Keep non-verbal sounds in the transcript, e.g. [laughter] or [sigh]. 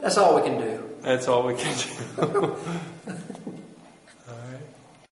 That's all we can do. That's all we can do. [laughs]